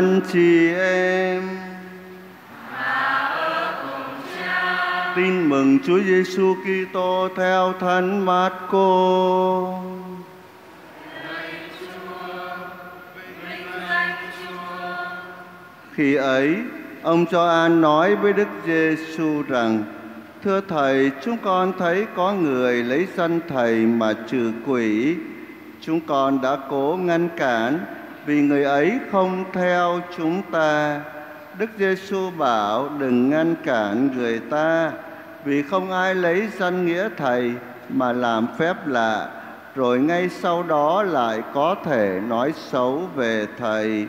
anh chị em. Tin mừng Chúa Giêsu Kitô theo Thánh Marco. Khi ấy, ông cho an nói với Đức Giêsu rằng: Thưa thầy, chúng con thấy có người lấy danh thầy mà trừ quỷ. Chúng con đã cố ngăn cản vì người ấy không theo chúng ta. Đức Giêsu bảo, đừng ngăn cản người ta, vì không ai lấy danh nghĩa thầy mà làm phép lạ, rồi ngay sau đó lại có thể nói xấu về thầy.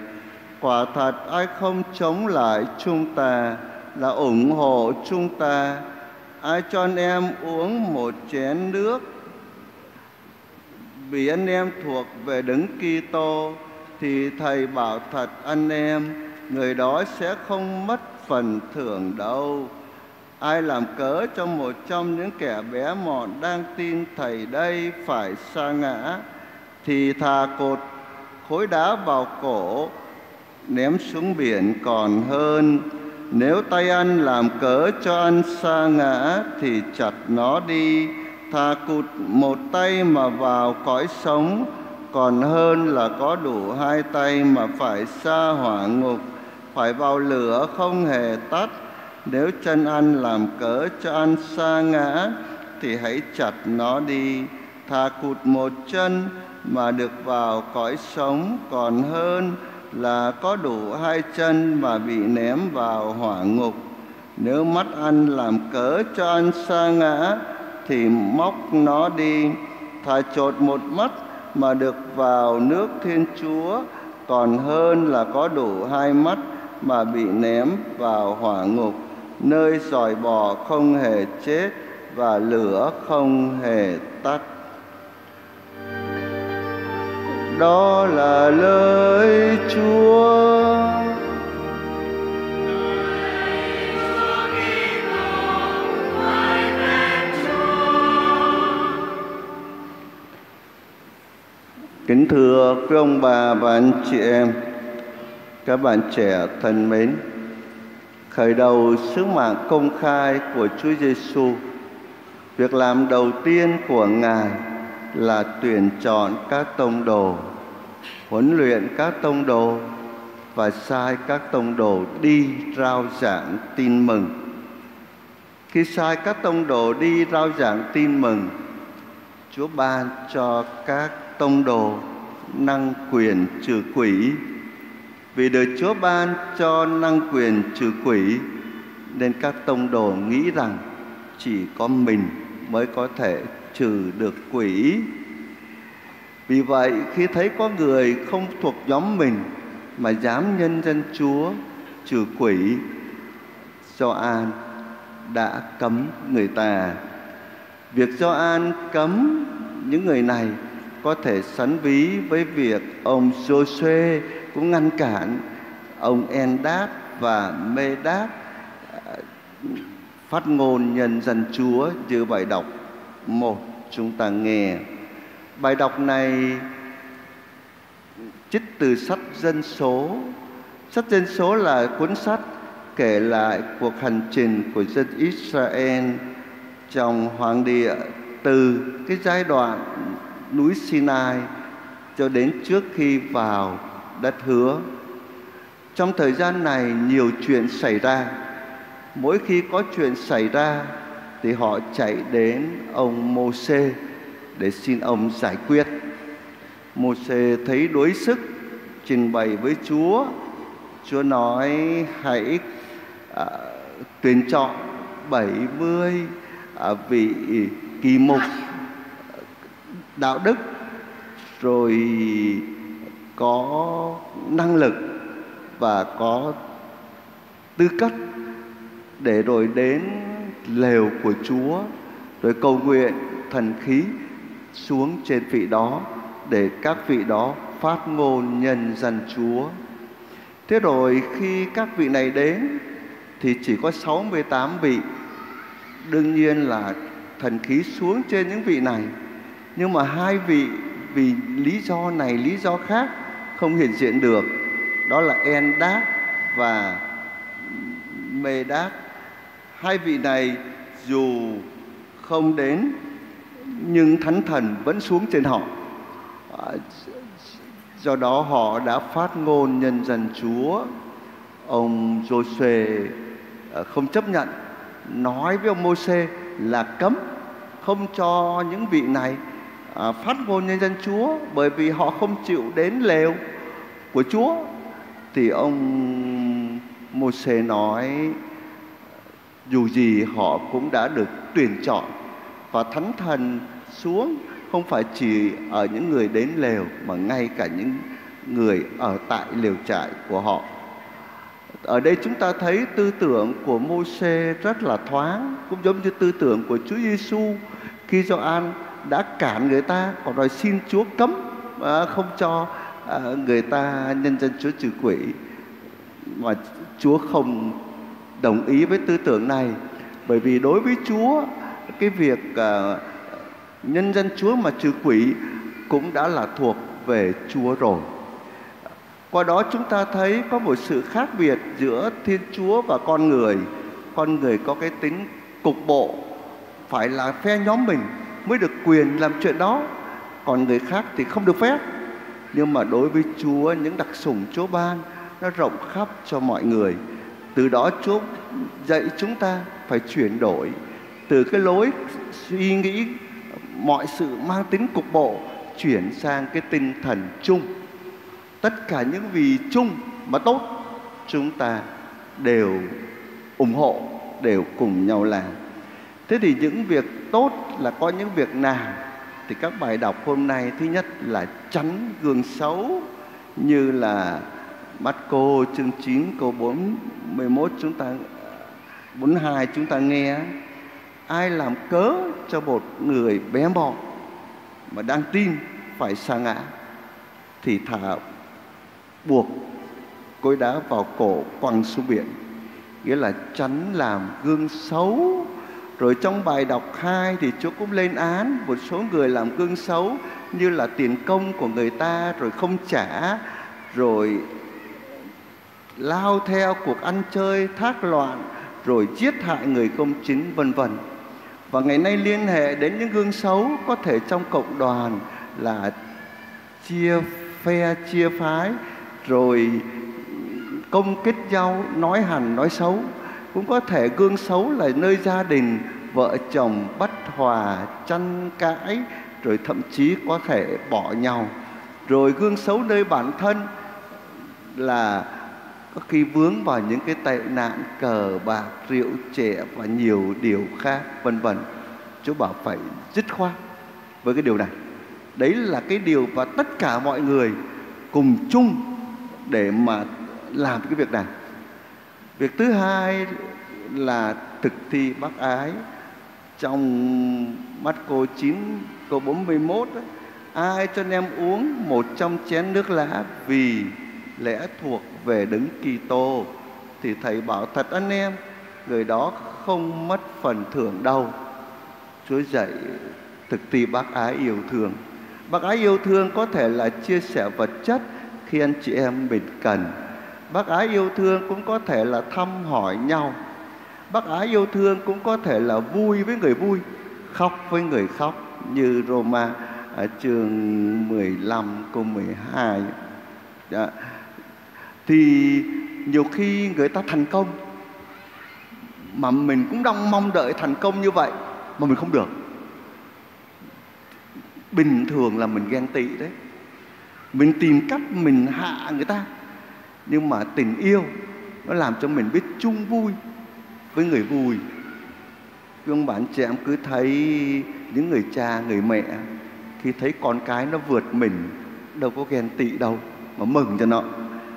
Quả thật, ai không chống lại chúng ta là ủng hộ chúng ta. Ai cho anh em uống một chén nước, vì anh em thuộc về đấng Kitô thì thầy bảo thật, anh em, người đó sẽ không mất phần thưởng đâu. Ai làm cớ cho một trong những kẻ bé mọn đang tin thầy đây phải sa ngã, thì thà cột khối đá vào cổ, ném xuống biển còn hơn. Nếu tay anh làm cớ cho anh sa ngã, thì chặt nó đi. Thà cụt một tay mà vào cõi sống còn hơn là có đủ hai tay mà phải xa hỏa ngục, phải vào lửa không hề tắt. Nếu chân anh làm cớ cho anh xa ngã, thì hãy chặt nó đi. Thà cụt một chân mà được vào cõi sống. Còn hơn là có đủ hai chân mà bị ném vào hỏa ngục. Nếu mắt anh làm cớ cho anh xa ngã, thì móc nó đi. Thà chột một mắt mà được vào nước thiên chúa, còn hơn là có đủ hai mắt mà bị ném vào hỏa ngục. Nơi sỏi bò không hề chết và lửa không hề tắt. Đó là lời chúa. Kính thưa quý ông bà và anh chị em, các bạn trẻ thân mến, khởi đầu sứ mạng công khai của Chúa Giêsu, việc làm đầu tiên của Ngài là tuyển chọn các tông đồ, huấn luyện các tông đồ và sai các tông đồ đi rao giảng tin mừng. Khi sai các tông đồ đi rao giảng tin mừng, Chúa ban cho các tông đồ năng quyền trừ quỷ vì được Chúa ban cho năng quyền trừ quỷ nên các tông đồ nghĩ rằng chỉ có mình mới có thể trừ được quỷ. Vì vậy khi thấy có người không thuộc nhóm mình mà dám nhân dân Chúa trừ quỷ, Gioan đã cấm người ta. Việc Gioan cấm những người này có thể sánh ví với việc ông Josué cũng ngăn cản ông Endad và Medad, phát ngôn nhân dân Chúa như bài đọc một. Chúng ta nghe. Bài đọc này trích từ sách dân số. Sách dân số là cuốn sách kể lại cuộc hành trình của dân Israel trong hoàng địa từ cái giai đoạn núi Sinai cho đến trước khi vào đất hứa. Trong thời gian này nhiều chuyện xảy ra. Mỗi khi có chuyện xảy ra thì họ chạy đến ông Môsê để xin ông giải quyết. Môsê thấy đối sức trình bày với Chúa. Chúa nói hãy à, tuyển chọn 70 à, vị kỳ mục đạo đức, rồi có năng lực và có tư cách để rồi đến lều của Chúa, rồi cầu nguyện thần khí xuống trên vị đó để các vị đó phát ngôn nhân dân Chúa. Thế rồi khi các vị này đến thì chỉ có 68 vị. Đương nhiên là thần khí xuống trên những vị này. Nhưng mà hai vị vì lý do này lý do khác không hiện diện được đó là En Đát và Mê Đát. Hai vị này dù không đến nhưng thánh thần vẫn xuống trên họ. À, do đó họ đã phát ngôn nhân dân Chúa. Ông Joshua à, không chấp nhận nói với ông Môse là cấm không cho những vị này à, phát ngôn nhân dân Chúa bởi vì họ không chịu đến lều của Chúa thì ông Môse nói dù gì họ cũng đã được tuyển chọn và thánh thần xuống không phải chỉ ở những người đến lều mà ngay cả những người ở tại lều trại của họ. Ở đây chúng ta thấy tư tưởng của Môse rất là thoáng cũng giống như tư tưởng của Chúa Giêsu khi Gioan đã cản người ta còn đòi xin Chúa cấm à, không cho à, người ta nhân dân Chúa trừ quỷ. Mà Chúa không đồng ý với tư tưởng này bởi vì đối với Chúa cái việc à, nhân dân Chúa mà trừ quỷ cũng đã là thuộc về Chúa rồi. Qua đó chúng ta thấy có một sự khác biệt giữa Thiên Chúa và con người. Con người có cái tính cục bộ, phải là phe nhóm mình mới được quyền làm chuyện đó. Còn người khác thì không được phép. Nhưng mà đối với Chúa, những đặc sủng Chúa ban nó rộng khắp cho mọi người. Từ đó Chúa dạy chúng ta phải chuyển đổi từ cái lối suy nghĩ mọi sự mang tính cục bộ chuyển sang cái tinh thần chung tất cả những vì chung mà tốt chúng ta đều ủng hộ đều cùng nhau làm thế thì những việc tốt là có những việc nào thì các bài đọc hôm nay, thứ nhất là tránh gương xấu như là mắt cô, chương 9 câu 4 11 chúng ta 42 chúng ta nghe. Ai làm cớ cho một người bé mọn mà đang tin phải sa ngã, thì thả buộc cối đá vào cổ quăng xuống biển. Nghĩa là tránh làm gương xấu rồi trong bài đọc 2 thì Chúa cũng lên án một số người làm gương xấu như là tiền công của người ta, rồi không trả, rồi lao theo cuộc ăn chơi, thác loạn, rồi giết hại người công chính, vân vân. Và ngày nay liên hệ đến những gương xấu có thể trong cộng đoàn là chia phe, chia phái, rồi công kết nhau, nói hành nói xấu cũng có thể gương xấu là nơi gia đình, vợ chồng bất hòa tranh cãi, rồi thậm chí có thể bỏ nhau. Rồi gương xấu nơi bản thân là có khi vướng vào những cái tệ nạn cờ bạc, rượu chè và nhiều điều khác, vân vân. Chú bảo phải dứt khoát với cái điều này. Đấy là cái điều và tất cả mọi người cùng chung để mà làm cái việc này việc thứ hai là thực thi bác ái. Trong mắt cô 9 câu 41 ấy, ai cho anh em uống một trong chén nước lá vì lẽ thuộc về đứng Kitô? Thì thầy bảo thật anh em người đó không mất phần thưởng đâu. Chúa dạy thực thi bác ái yêu thương. Bác ái yêu thương có thể là chia sẻ vật chất khi anh chị em mình cần bác ái yêu thương cũng có thể là thăm hỏi nhau. Bác ái yêu thương cũng có thể là vui với người vui, khóc với người khóc, như Roma ở chương 15 câu 12 Dạ. thì nhiều khi người ta thành công, mà mình cũng đang mong đợi thành công như vậy, mà mình không được. Bình thường là mình ghen tị đấy. Mình tìm cách mình hạ người ta nhưng mà tình yêu nó làm cho mình biết chung vui với người vui. Ông bản trẻ em cứ thấy những người cha, người mẹ khi thấy con cái nó vượt mình, đâu có ghen tị đâu mà mừng cho nó.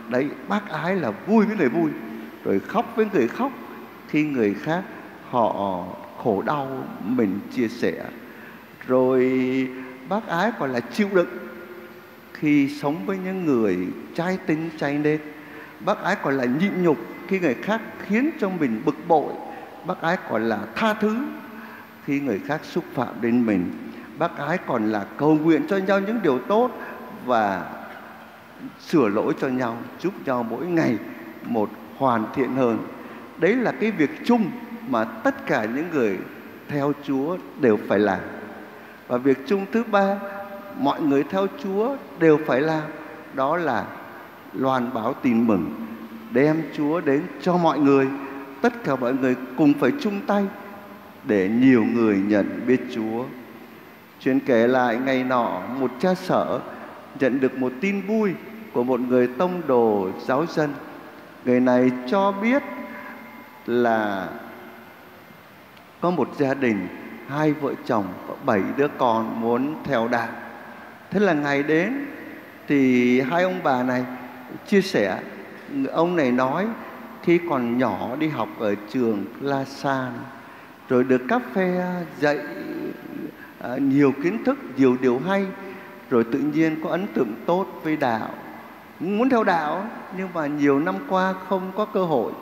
Đấy, bác ái là vui với người vui, rồi khóc với người khóc khi người khác họ khổ đau mình chia sẻ. Rồi bác ái còn là chịu đựng khi sống với những người trai tính trai nết bác ái còn là nhịn nhục khi người khác khiến cho mình bực bội. Bác ái còn là tha thứ khi người khác xúc phạm đến mình. Bác ái còn là cầu nguyện cho nhau những điều tốt và sửa lỗi cho nhau, giúp nhau mỗi ngày một hoàn thiện hơn. Đấy là cái việc chung mà tất cả những người theo Chúa đều phải làm. Và việc chung thứ ba, mọi người theo Chúa đều phải làm, đó là loan báo tin mừng, đem Chúa đến cho mọi người. Tất cả mọi người cùng phải chung tay để nhiều người nhận biết Chúa. Chuyện kể lại, ngày nọ, một cha sở nhận được một tin vui của một người tông đồ giáo dân. Người này cho biết là có một gia đình, hai vợ chồng có bảy đứa con muốn theo đạo thế là ngày đến thì hai ông bà này chia sẻ ông này nói khi còn nhỏ đi học ở trường La San rồi được các phe dạy à, nhiều kiến thức nhiều điều hay rồi tự nhiên có ấn tượng tốt với đạo. Muốn theo đạo nhưng mà nhiều năm qua không có cơ hội.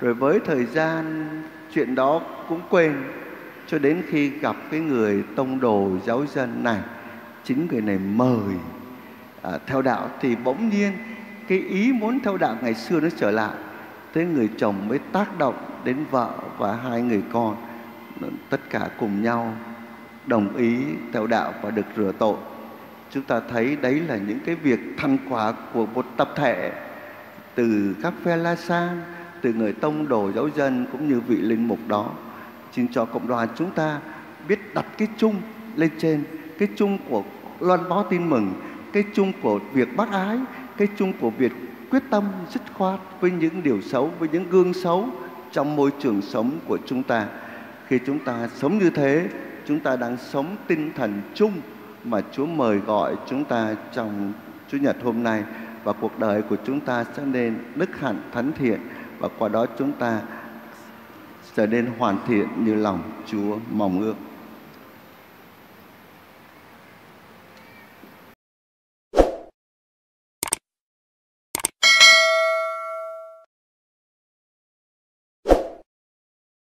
Rồi với thời gian chuyện đó cũng quên cho đến khi gặp cái người tông đồ giáo dân này chính người này mời à, theo đạo thì bỗng nhiên cái ý muốn theo đạo ngày xưa nó trở lại. Thế người chồng mới tác động đến vợ và hai người con. Tất cả cùng nhau đồng ý theo đạo và được rửa tội. Chúng ta thấy đấy là những cái việc thành quả của một tập thể từ các phe la san, từ người tông đồ giáo dân cũng như vị linh mục đó. Xin cho cộng đoàn chúng ta biết đặt cái chung lên trên, cái chung của loan báo tin mừng, cái chung của việc bác ái cái chung của việc quyết tâm dứt khoát với những điều xấu, với những gương xấu trong môi trường sống của chúng ta khi chúng ta sống như thế, chúng ta đang sống tinh thần chung mà Chúa mời gọi chúng ta trong Chủ nhật hôm nay và cuộc đời của chúng ta sẽ nên đức hạnh thánh thiện và qua đó chúng ta trở nên hoàn thiện như lòng Chúa mong ước.